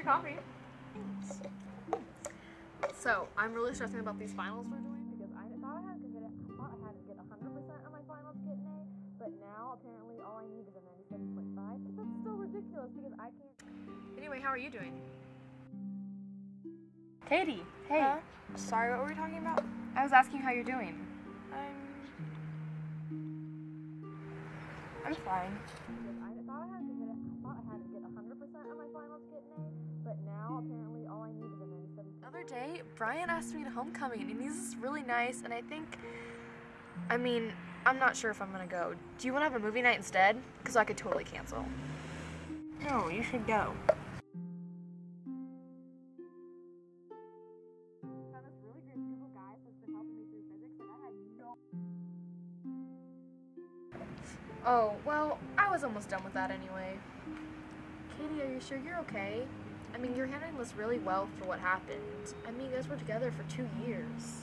coffee. So, I'm really stressing about these finals we're doing because I thought I had to get it. I thought I had to get 100% on my finals to get an A, but now apparently all I need is a 97.5. But that's still ridiculous because I can't. Anyway, how are you doing? Katie, hey. Huh? Sorry, what were we talking about? I was asking how you're doing. I'm. I'm fine. Other day, Brian asked me to homecoming, and he's really nice, and I think. I mean, I'm not sure if I'm gonna go. Do you want to have a movie night instead? Because I could totally cancel. No, you should go. Oh, well, I was almost done with that anyway. Katie, are you sure you're okay? I mean, you're handling this really well for what happened. I mean, you guys were together for two years.